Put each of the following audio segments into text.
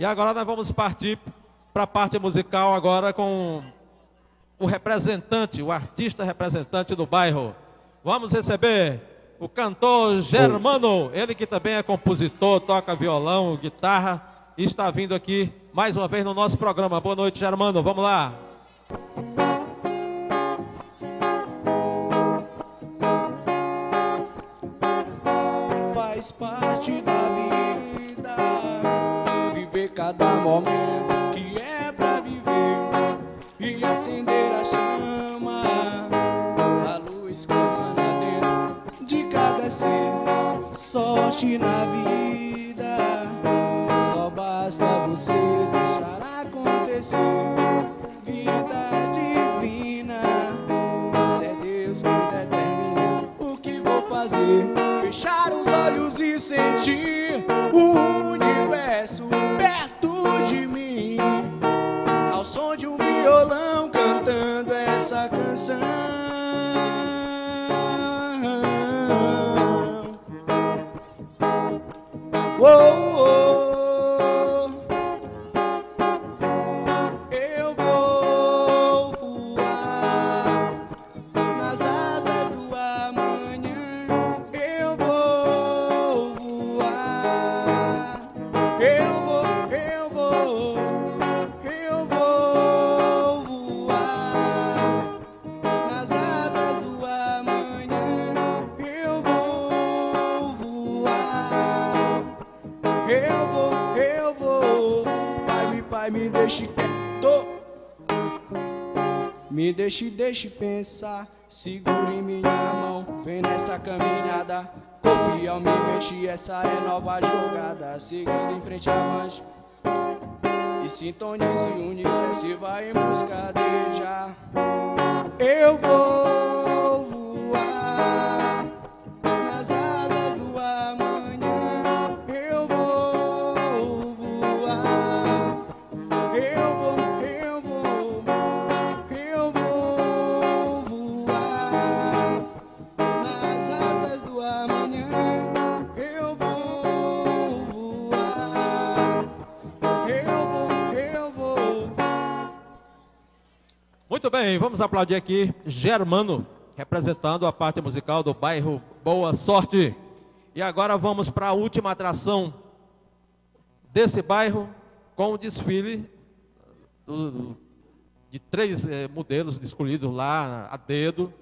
E agora nós vamos partir para a parte musical agora com o representante, o artista representante do bairro. Vamos receber o cantor Germano, ele que também é compositor, toca violão, guitarra e está vindo aqui mais uma vez no nosso programa. Boa noite, Germano. Vamos lá. Momento que é pra viver e acender a chama, a luz que emana dentro de cada ser. Sorte na vida, violão cantando essa canção. Uou, uou. Me, deixe quieto. Me deixe, deixe pensar. Segure minha mão, vem nessa caminhada. Confia ao me mexer, essa é nova jogada. Seguindo em frente avante. E sintonize o universo e vai em busca de já. Eu vou Muito bem, vamos aplaudir aqui Germano, representando a parte musical do bairro Boa Sorte. E agora vamos para a última atração desse bairro, com o desfile do- de três eh, modelos escolhidos lá a dedo.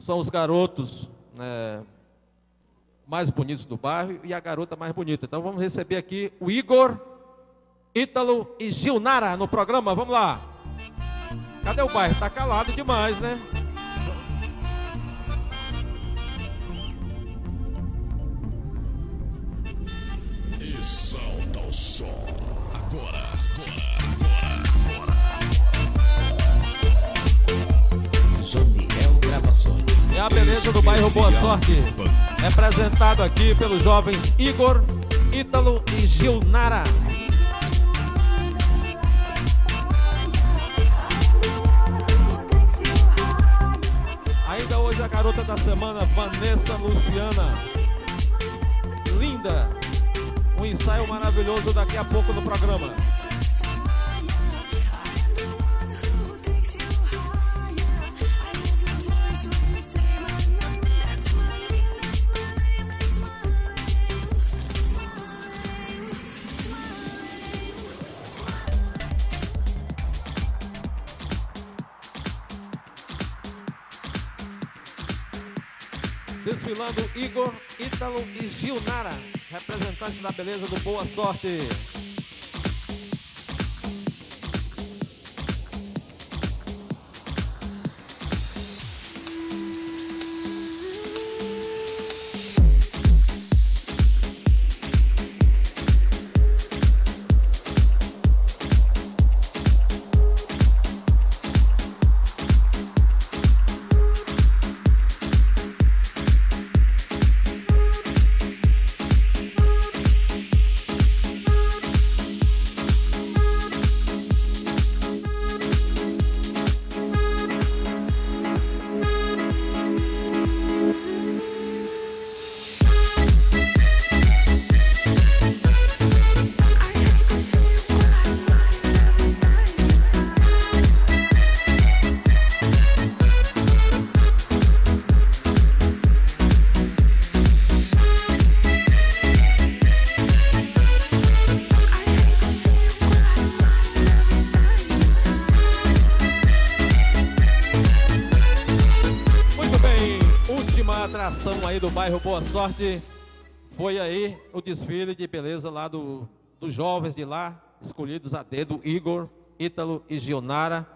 São os garotos né, mais bonitos do bairro e a garota mais bonita. Então vamos receber aqui o Igor, Ítalo e Gilnara no programa. Vamos lá. Cadê o bairro? Tá calado demais, né? E salta o som. Agora, agora, Janiel Gravações. É a beleza do bairro Boa Sorte. Representado aqui pelos jovens Igor, Ítalo e Gilnara. Garota da semana, Vanessa Luciana. Linda. Um ensaio maravilhoso daqui a pouco no programa. Desfilando Igor, Ítalo e Gilnara, representantes da beleza do Boa Sorte. Aí do bairro Boa Sorte. Foi aí o desfile de beleza lá do, dos jovens de lá, escolhidos a dedo, Igor, Ítalo e Gionara.